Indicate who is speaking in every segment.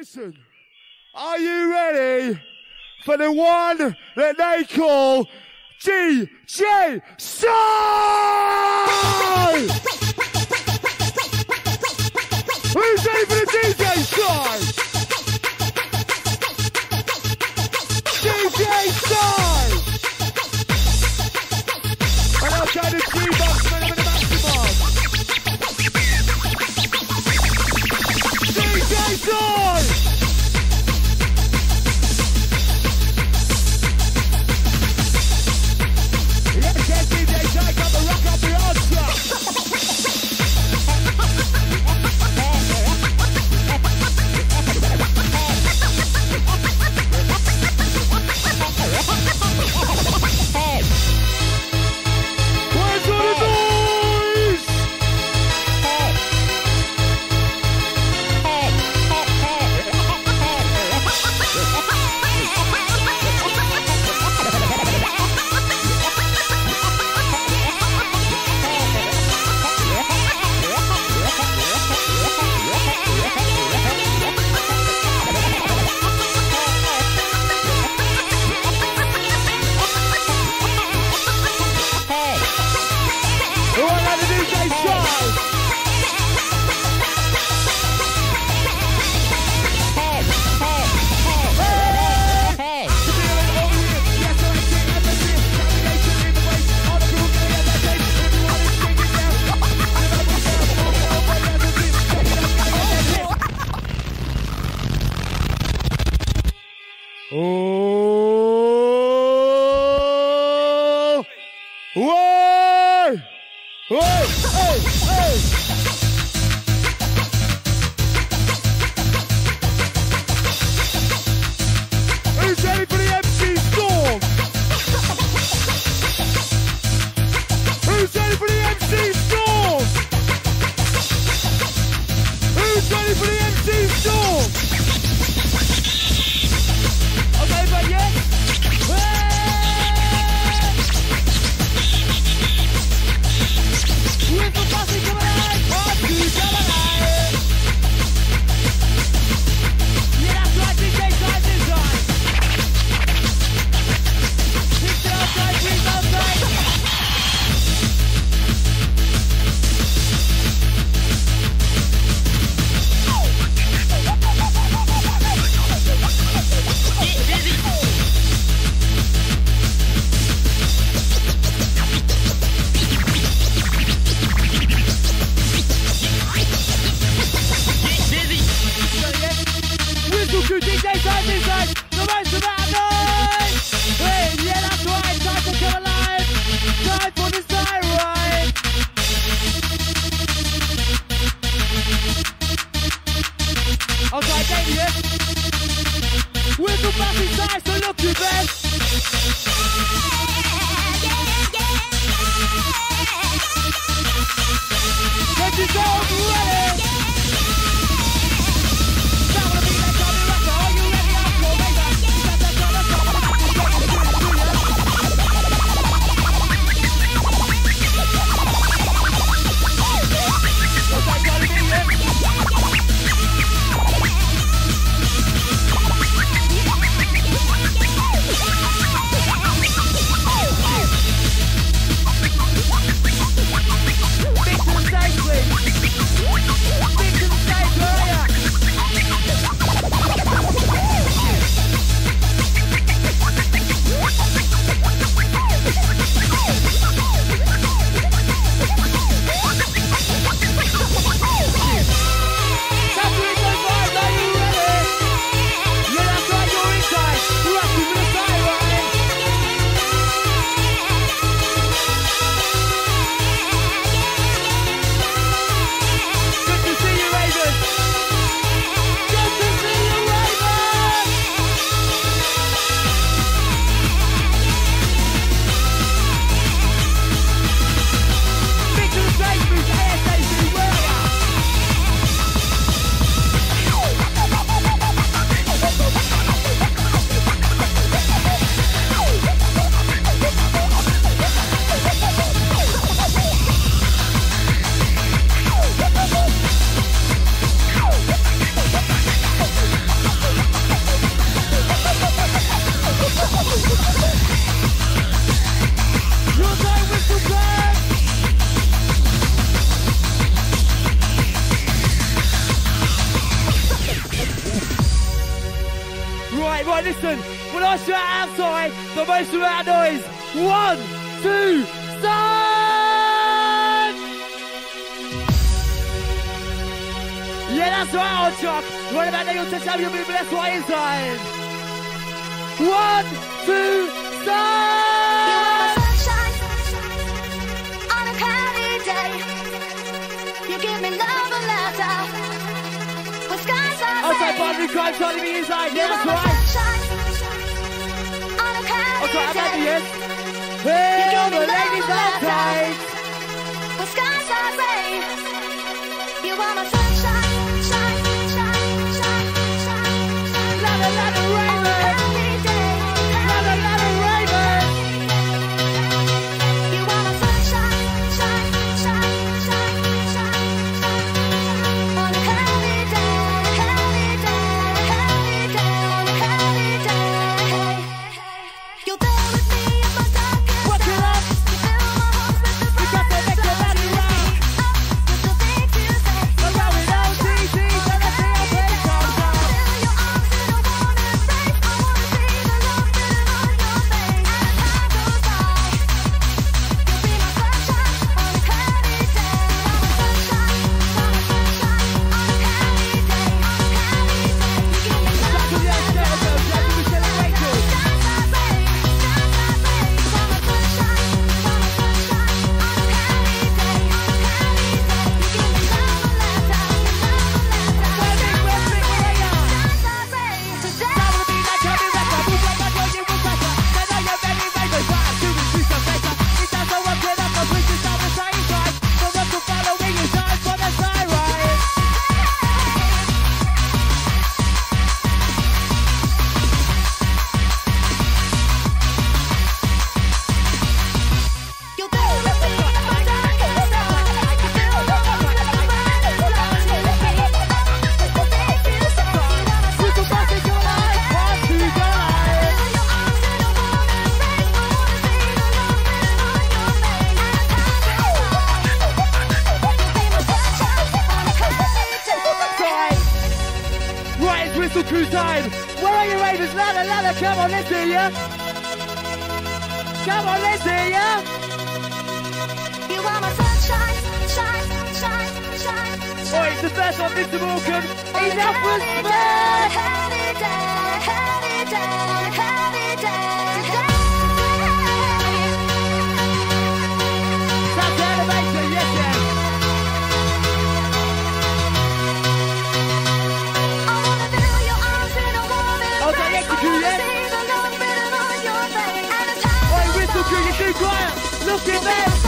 Speaker 1: Listen, are you ready for the one that they call DJ Sy? Who's ready for the DJ Sy? voice that noise. One, two! Yeah, that's right, on chop. What about that? You'll touch up, you'll be blessed while inside. One, two, sun!
Speaker 2: Sunshine, on a cloudy day, you give me love and laughter.
Speaker 1: Outside, be inside. Yeah, that's right. Also einmal the jetzt. Hey, the ladies outside.
Speaker 2: The are grey. You are my sunshine.
Speaker 1: do que vem.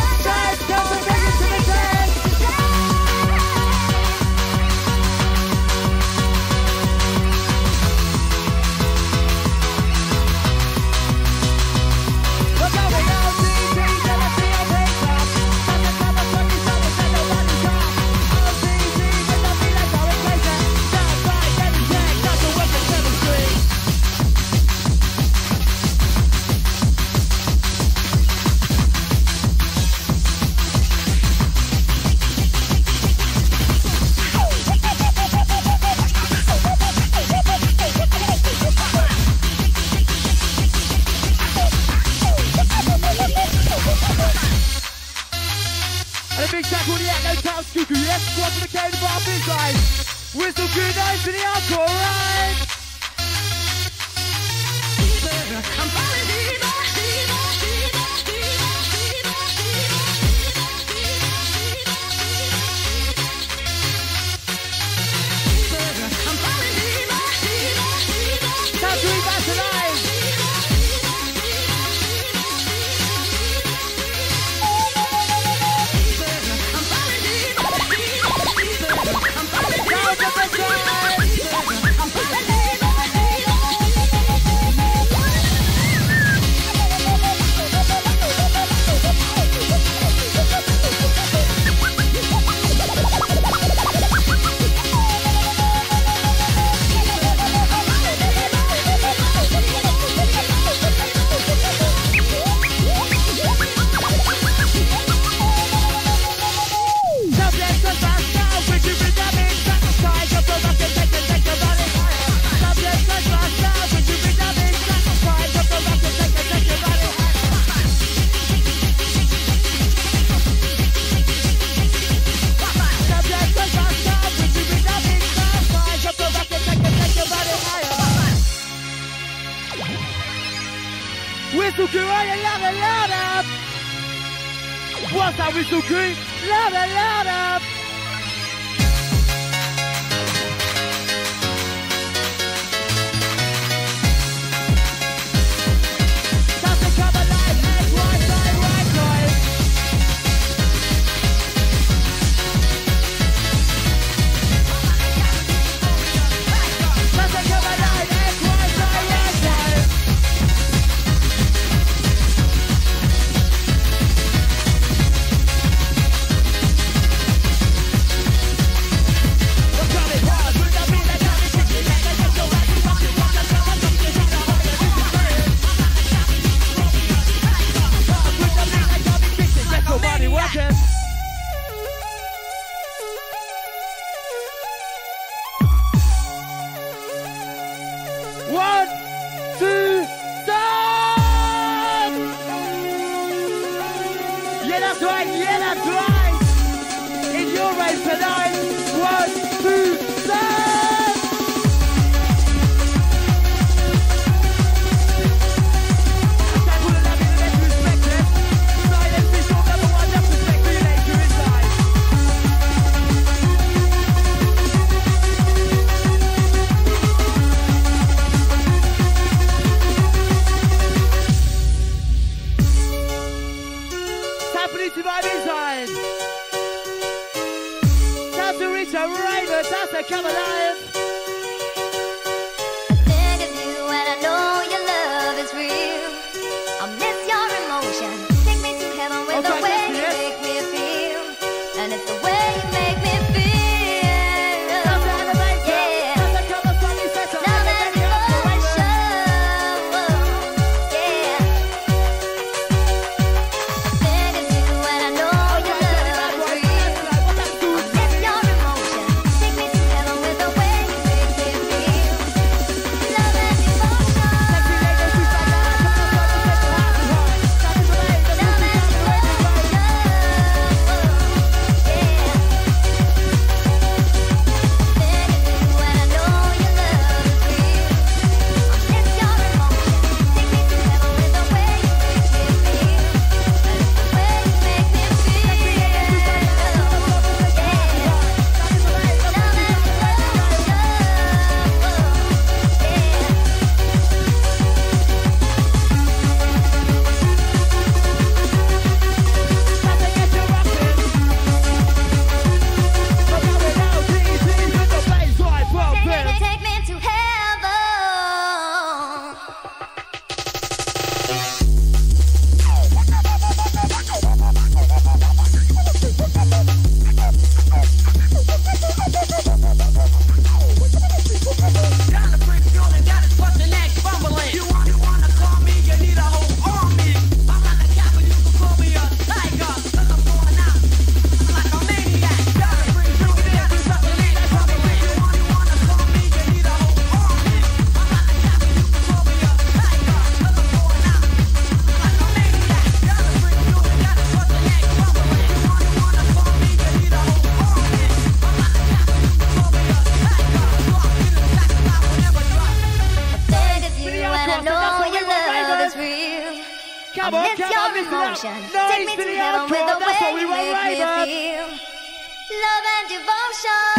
Speaker 2: Devotion. Love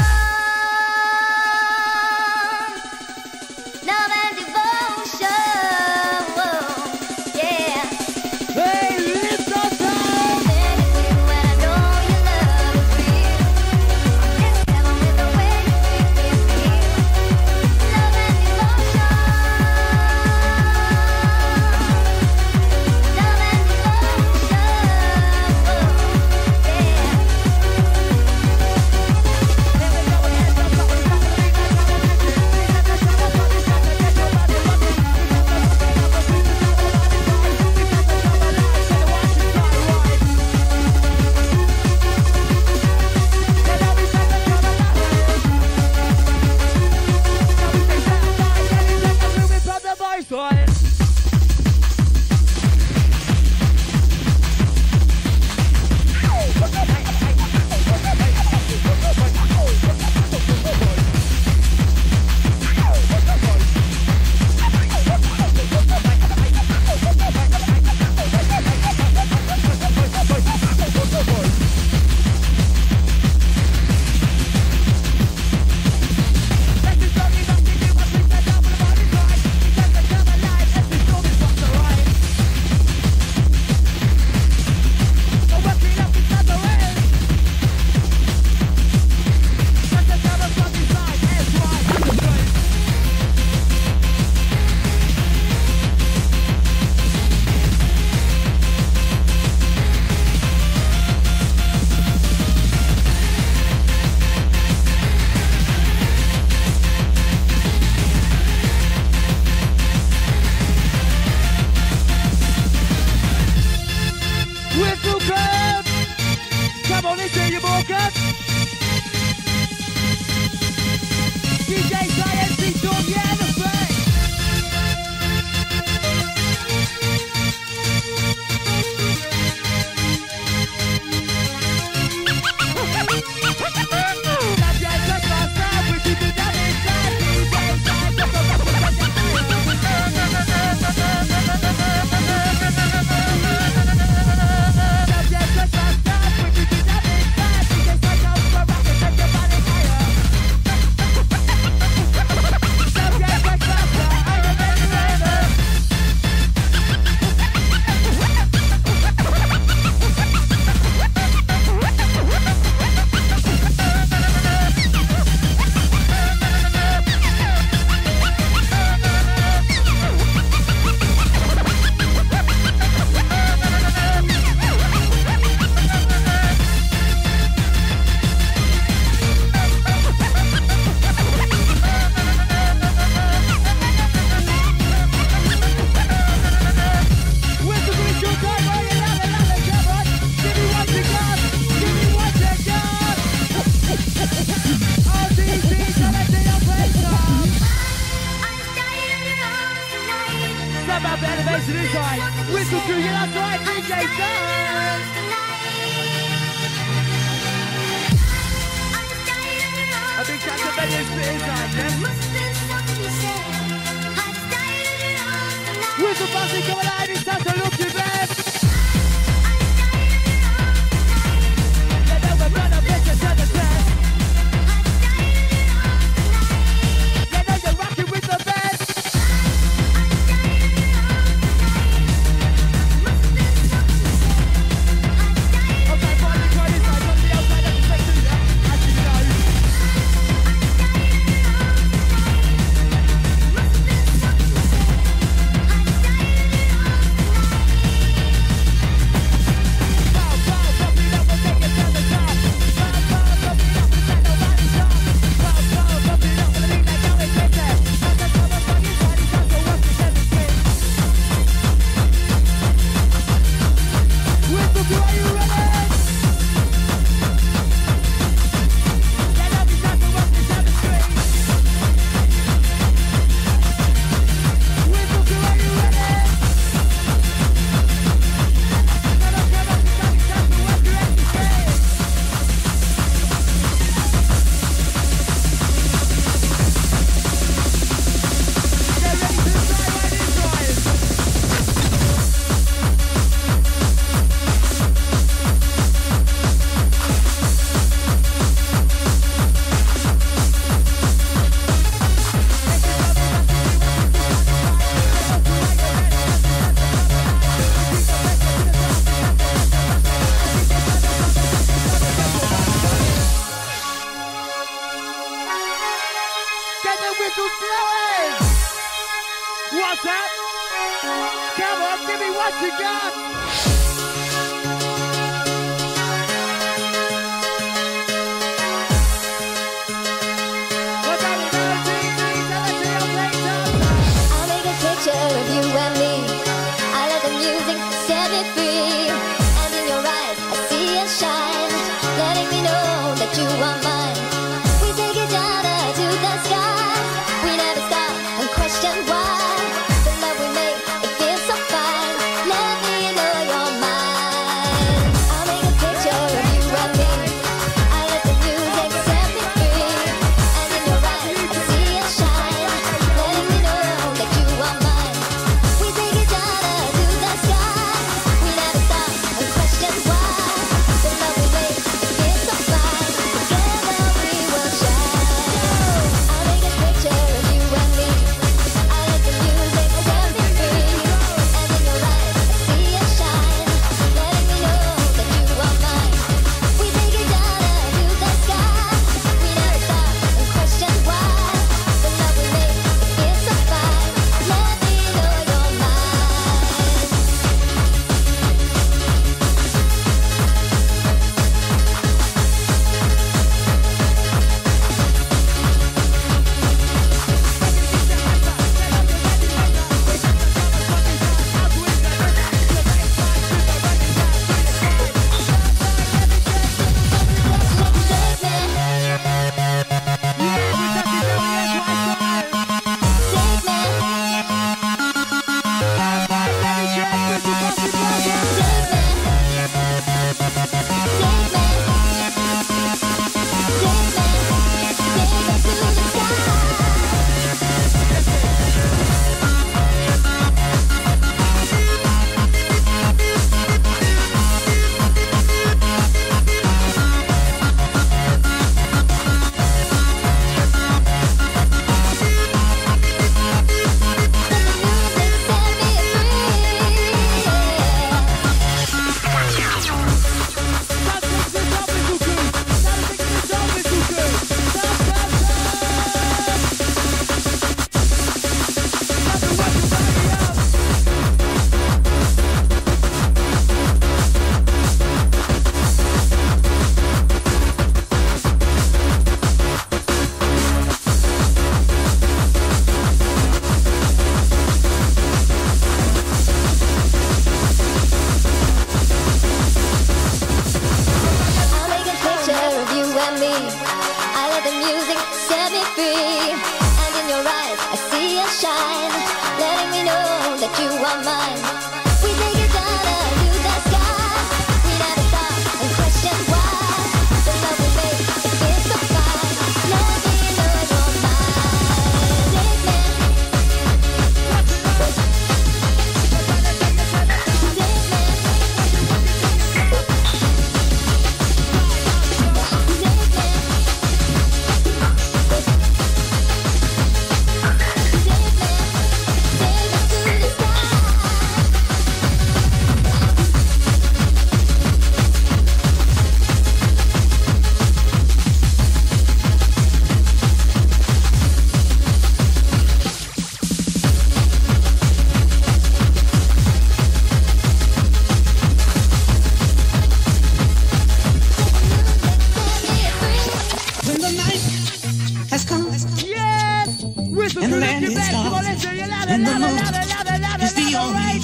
Speaker 2: in the
Speaker 1: mood
Speaker 3: is the only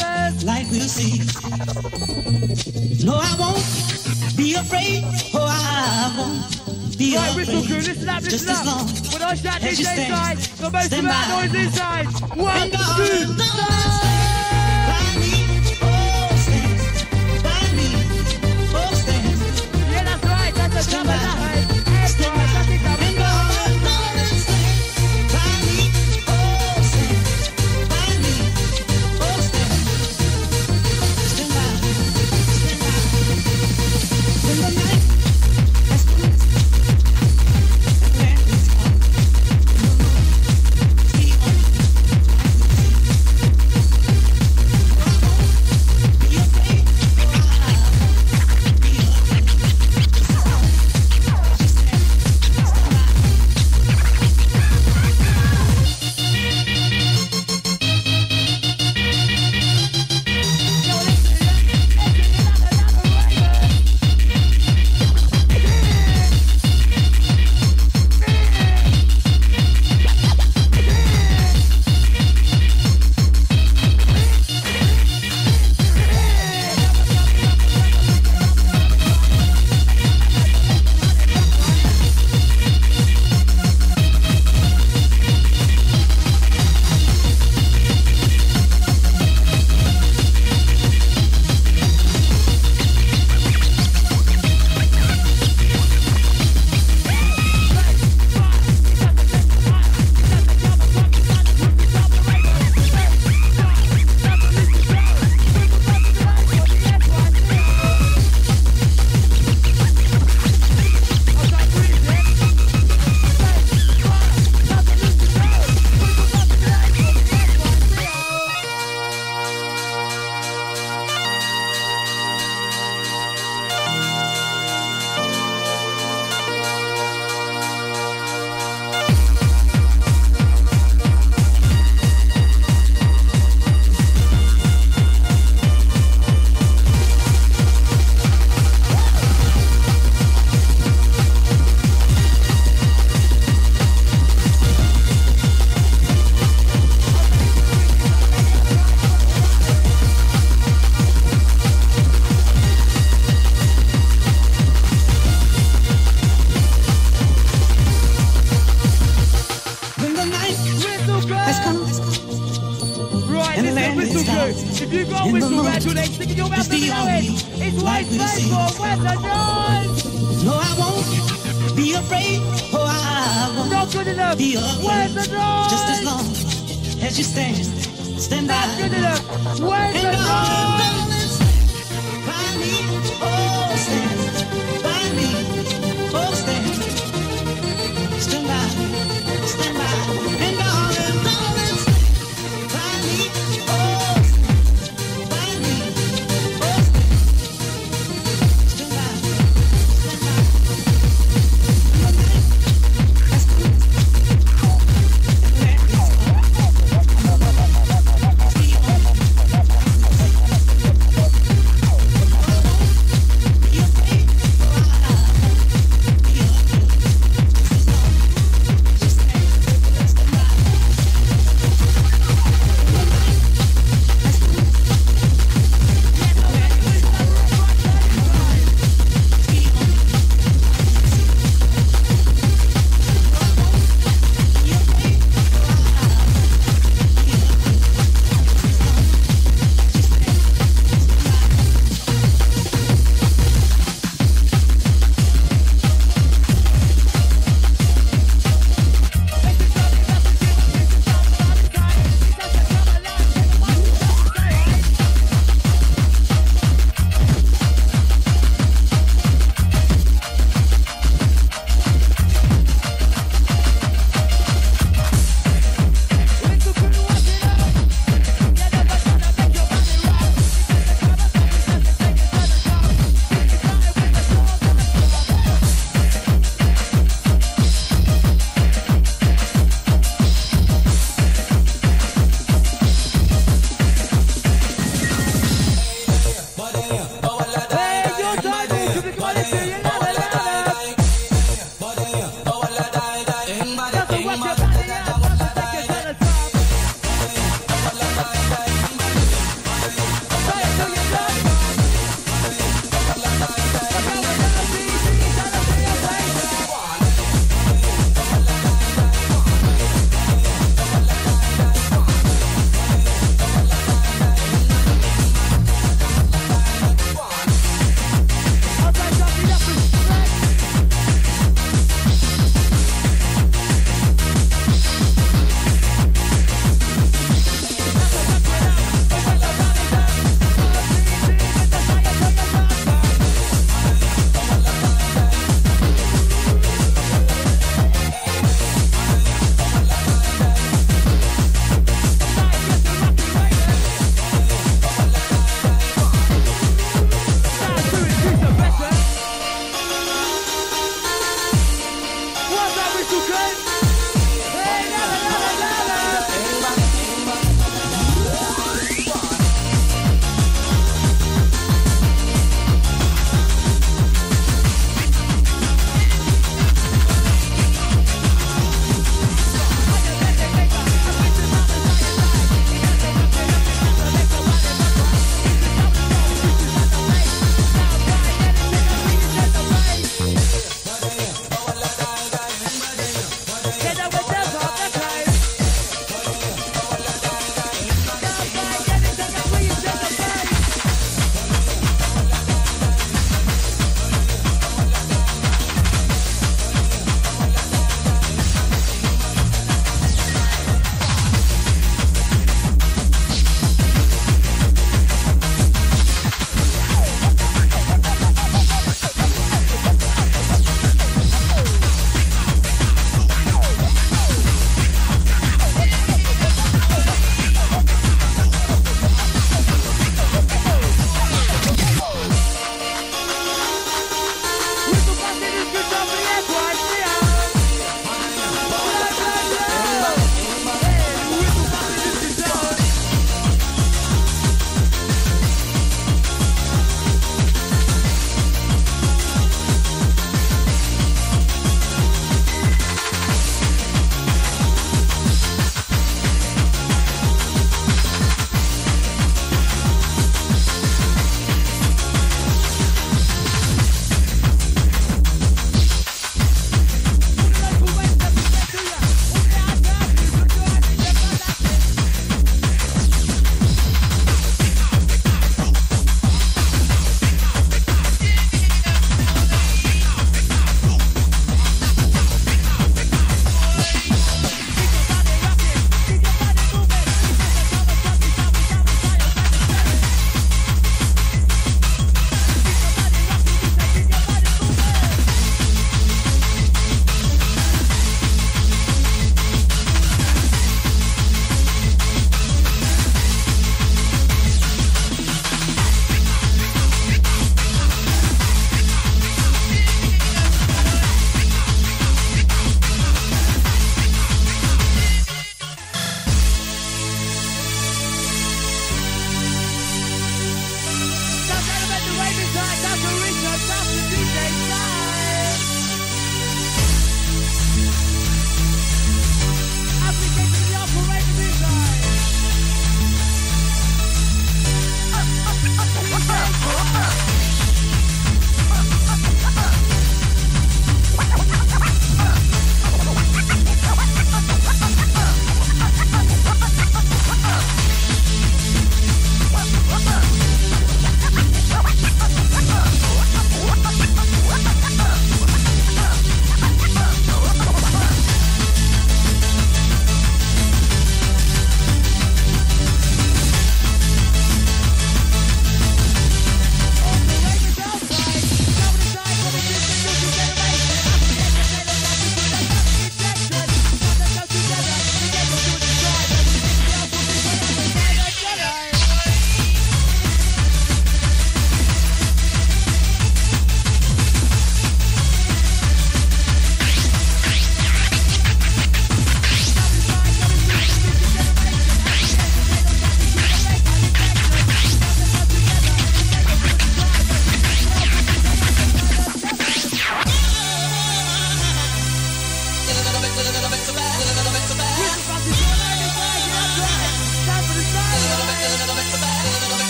Speaker 3: light will see. No, I won't be afraid. Oh, I won't be afraid. Just
Speaker 1: up. When I shout DJ Sy, the most amount noise inside. One, two, three.
Speaker 3: is the
Speaker 1: whistle crew. If you got whistle round your neck, your mouth in
Speaker 3: the
Speaker 1: orange, it's white Baseball, West and Jones.
Speaker 3: No, I won't be afraid. Oh, I won't
Speaker 1: Not good enough.
Speaker 3: Be afraid. Just as long as you stand, stand by.
Speaker 1: Good enough. West
Speaker 3: and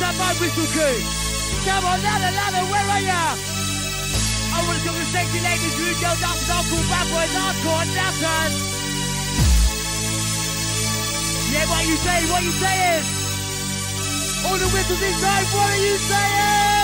Speaker 1: Whistle Crew. Come on, ladder, ladder, where are ya? I wanna talk to sexy ladies, rude girls, dancers, hardcore, bad boys, hardcore, and dancers. Yeah, what you saying? What you saying? All the whistles inside, what are you saying?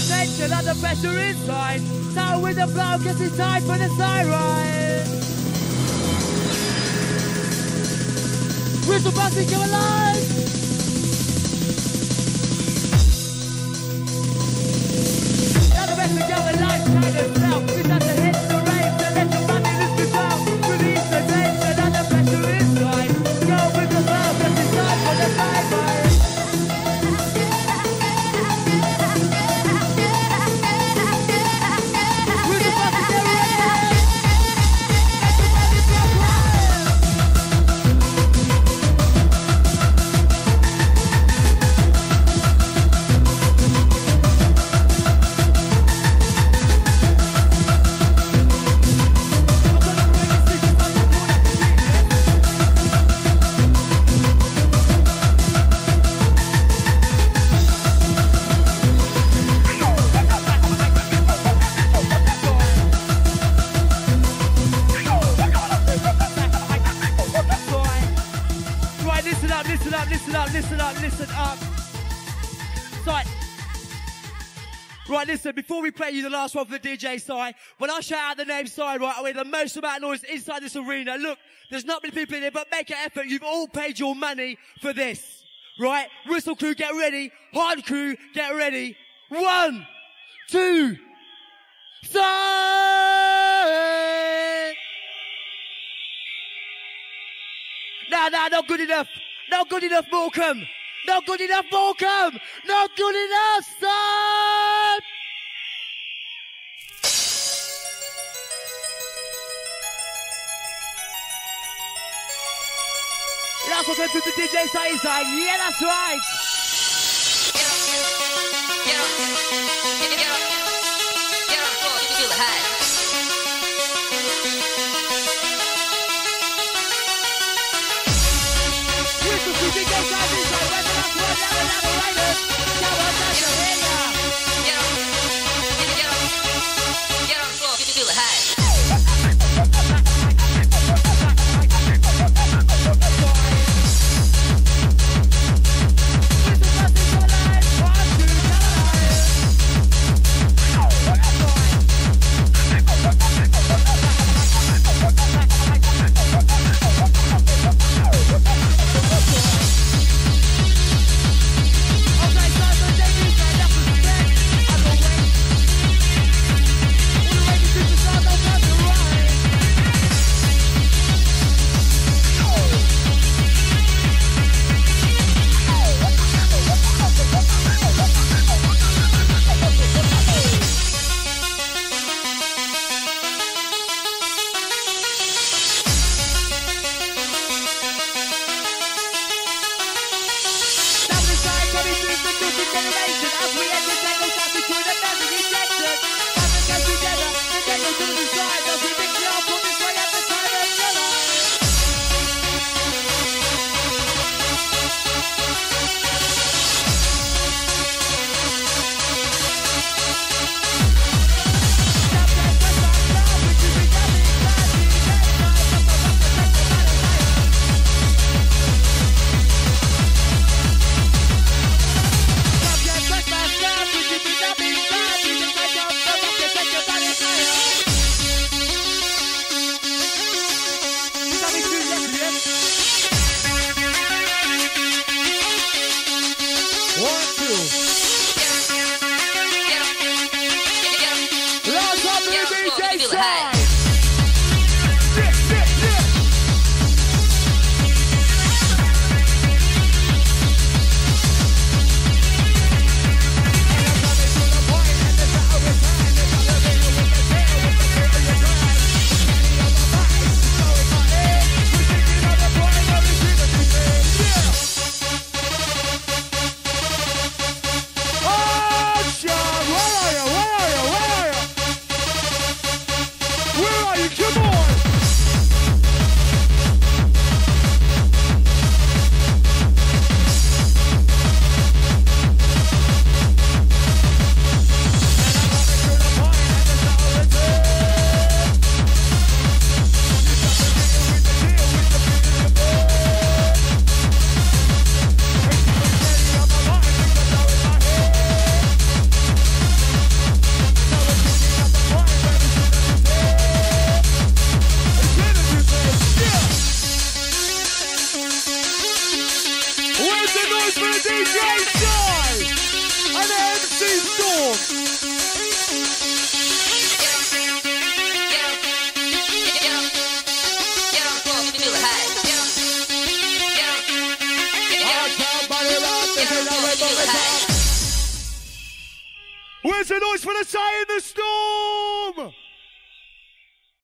Speaker 1: Tension and the pressure inside. So with the flow, cause it's time for the siren. Whistle busting, come alive! Now the life kind of
Speaker 4: before we play you the last one for the DJ Sy, when I shout out the name Sy, right, I made the most amount of noise inside this arena. Look, there's not many people in here, but make an effort. You've all paid your money for this, right? Whistle crew, get ready. Hard crew, get ready. One, two, three. Nah, nah, not good enough. Not good enough, Morecambe. Not good enough, Morecambe. Not good enough, son. that's what to the DJ Sy side. Yeah, that's right.
Speaker 1: Get
Speaker 4: on
Speaker 1: floor, do the high.